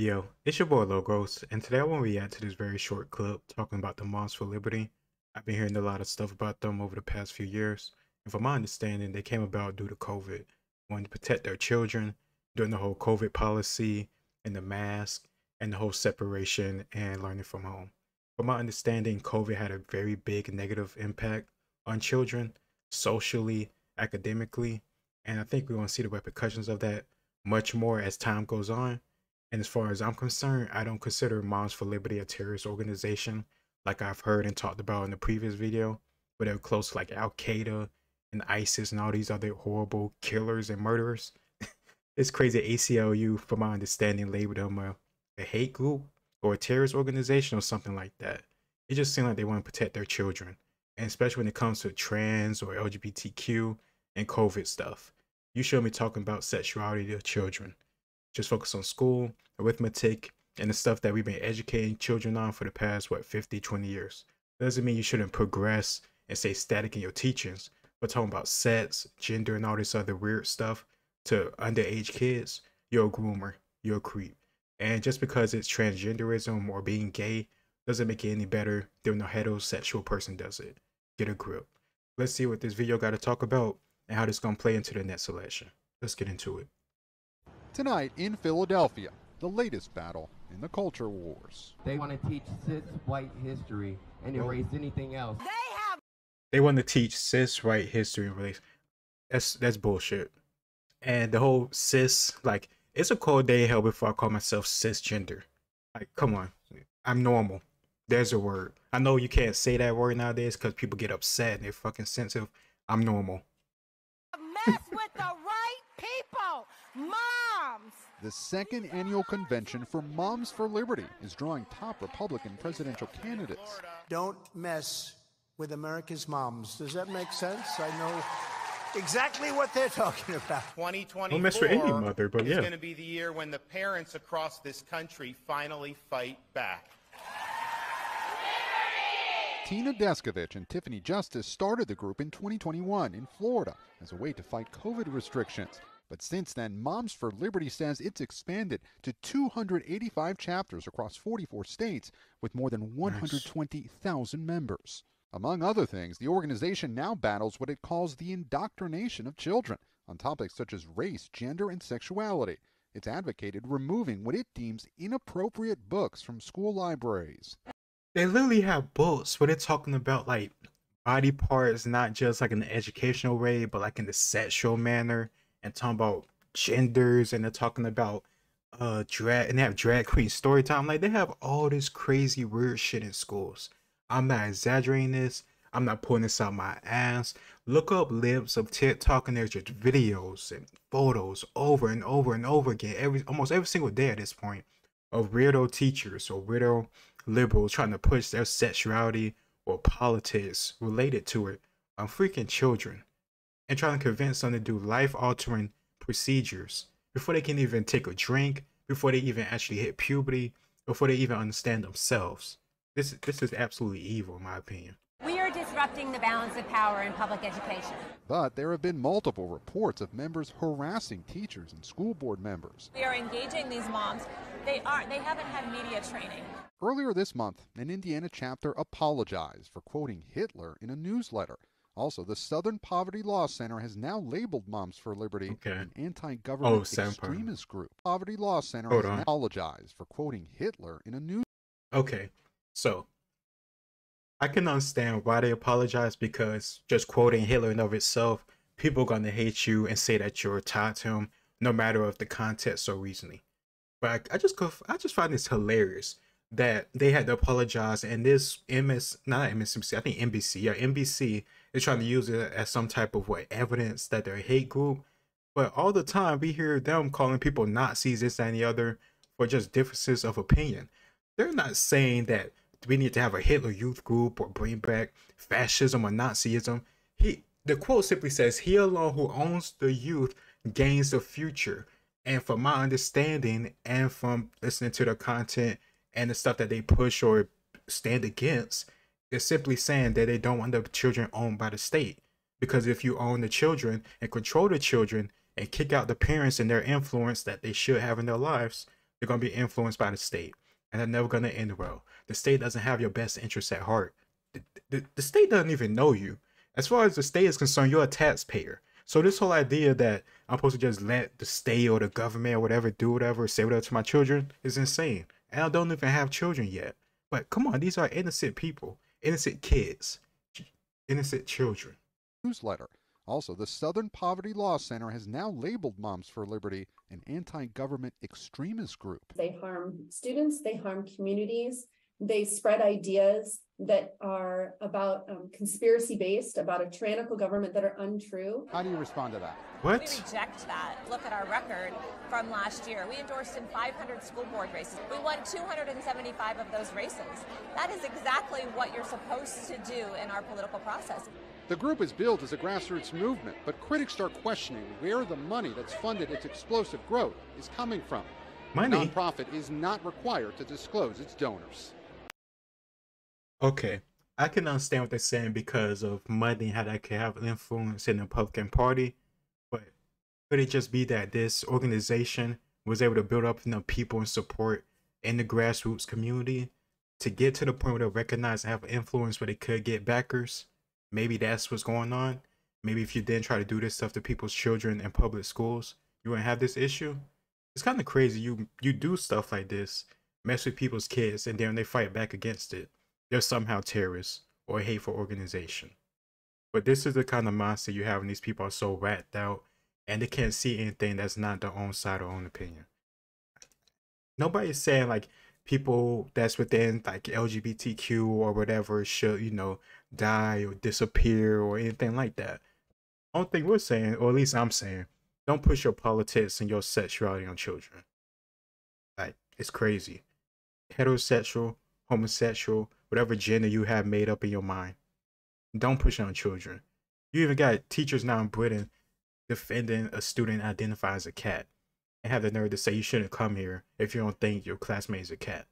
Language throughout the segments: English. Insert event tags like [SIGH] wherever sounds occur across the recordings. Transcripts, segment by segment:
Yo, it's your boy Logos, and today I want to react to this very short clip talking about the Moms for Liberty. I've been hearing a lot of stuff about them over the past few years, and from my understanding, they came about due to COVID, wanting to protect their children during the whole COVID policy and the mask and the whole separation and learning from home. From my understanding, COVID had a very big negative impact on children, socially, academically, and I think we're going to see the repercussions of that much more as time goes on. And as far as I'm concerned, I don't consider Moms for Liberty a terrorist organization like I've heard and talked about in the previous video, where they're close to like Al Qaeda and ISIS and all these other horrible killers and murderers. [LAUGHS] it's crazy ACLU, from my understanding, labeled them a, a hate group or a terrorist organization or something like that. It just seems like they want to protect their children, and especially when it comes to trans or LGBTQ and COVID stuff. You shouldn't be talking about sexuality to children. Just focus on school, arithmetic, and the stuff that we've been educating children on for the past, what, 50, 20 years. Doesn't mean you shouldn't progress and stay static in your teachings, but talking about sex, gender, and all this other weird stuff to underage kids, you're a groomer, you're a creep. And just because it's transgenderism or being gay doesn't make it any better than a heterosexual person does it. Get a grip. Let's see what this video got to talk about and how this going to play into the next selection. Let's get into it. Tonight in Philadelphia, the latest battle in the culture wars. They want to teach cis white history and erase anything else. They have. They want to teach cis white history and race. That's that's bullshit. And the whole cis, like, it's a cold day hell before I call myself cisgender. Like, come on. I'm normal. There's a word. I know you can't say that word nowadays because people get upset and they're fucking sensitive. I'm normal. mess with the right people. Moms. The second annual convention for Moms for Liberty is drawing top Republican presidential candidates. Don't mess with America's moms. Does that make sense? I know exactly what they're [LAUGHS] talking about. 2024 Don't mess with any mother, but is going to be the year when the parents across this country finally fight back. Tina Descovich and Tiffany Justice started the group in 2021 in Florida as a way to fight COVID restrictions. But since then, Moms for Liberty says it's expanded to 285 chapters across 44 states with more than 120,000 members. Among other things, the organization now battles what it calls the indoctrination of children on topics such as race, gender, and sexuality. It's advocated removing what it deems inappropriate books from school libraries. They literally have books where they're talking about like body parts, not just like in the educational way, but like in the sexual manner, and talking about genders, and they're talking about uh drag, and they have drag queen story time. Like they have all this crazy weird shit in schools. I'm not exaggerating this. I'm not pulling this out my ass. Look up libs of TikTok and there's just videos and photos over and over and over again, every almost every single day at this point, of weirdo teachers or weirdo liberals trying to push their sexuality or politics related to it on freaking children and trying to convince them to do life altering procedures before they can even take a drink, before they even actually hit puberty, before they even understand themselves. This this is absolutely evil in my opinion. We are disrupting the balance of power in public education. But there have been multiple reports of members harassing teachers and school board members. We are engaging these moms. They aren't they haven't had media training. Earlier this month, an Indiana chapter apologized for quoting Hitler in a newsletter. Also, the Southern Poverty Law Center has now labeled Moms for Liberty Okay. an oh, anti-government Oh, extremist group. Poverty Law Center Hold has apologized for quoting Hitler in a news Okay, so I can understand why they apologize because just quoting Hitler in of itself, people are gonna hate you and say that you're tied to him, no matter of the context or reasoning. But I, I just go, I just find this hilarious that they had to apologize, and this MS, not MSNBC, I think NBC, yeah, NBC is trying to use it as some type of what evidence that they're a hate group. But all the time we hear them calling people Nazis, this and the other, for just differences of opinion. They're not saying that we need to have a Hitler Youth group or bring back fascism or Nazism. He the quote simply says, "He alone who owns the youth gains the future." And from my understanding, and from listening to the content and the stuff that they push or stand against, they're simply saying that they don't want the children owned by the state. Because if you own the children and control the children and kick out the parents and their influence that they should have in their lives, They're gonna be influenced by the state, and they're never gonna end well. The state doesn't have your best interests at heart. The, the, the state doesn't even know you. As far as the state is concerned, you're a taxpayer. So this whole idea that I'm supposed to just let the state or the government or whatever do whatever, say whatever to my children is insane. And I don't even have children yet. But come on, these are innocent people, innocent kids, innocent children. Newsletter. Also, the Southern Poverty Law Center has now labeled Moms for Liberty an anti government extremist group. They harm students, they harm communities, they spread ideas that are about um, conspiracy based, about a tyrannical government that are untrue. How do you respond to that? What? We reject that. Look at our record from last year. We endorsed in 500 school board races. We won 275 of those races. That is exactly what you're supposed to do in our political process. The group is billed as a grassroots movement, but critics start questioning where the money that's funded its explosive growth is coming from. Money? The nonprofit is not required to disclose its donors. Okay, I can understand what they're saying because of money, how that can have influence in the Republican Party. But could it just be that this organization was able to build up enough people and support in the grassroots community to get to the point where they recognize and have influence where they could get backers? Maybe that's what's going on. Maybe if you didn't try to do this stuff to people's children in public schools, you wouldn't have this issue. It's kind of crazy. You you do stuff like this, mess with people's kids, and then they fight back against it they're somehow terrorists or a hateful organization. But this is the kind of mindset you have when these people are so ratted out and they can't see anything that's not their own side or own opinion. Nobody's saying like people that's within like LGBTQ or whatever should, you know, die or disappear or anything like that. Only thing we're saying, or at least I'm saying, don't push your politics and your sexuality on children. Like, it's crazy. Heterosexual, homosexual, whatever gender you have made up in your mind. Don't push it on children. You even got teachers now in Britain defending a student identified as a cat and have the nerve to say you shouldn't come here if you don't think your classmate is a cat.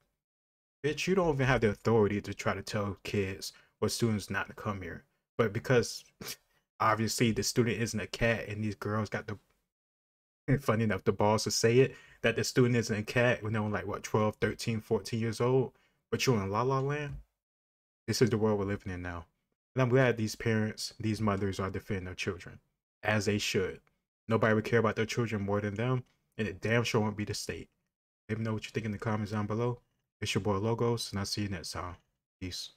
Bitch, you don't even have the authority to try to tell kids or students not to come here. But because [LAUGHS] obviously the student isn't a cat and these girls got the [LAUGHS] funny enough the balls to say it that the student isn't a cat when they're like what 12 13 14 years old but you're in la la land this is the world we're living in now. And I'm glad these parents, these mothers are defending their children, as they should. Nobody would care about their children more than them, and it damn sure won't be the state. Let me know what you think in the comments down below. It's your boy Logos, and I'll see you next time. Peace.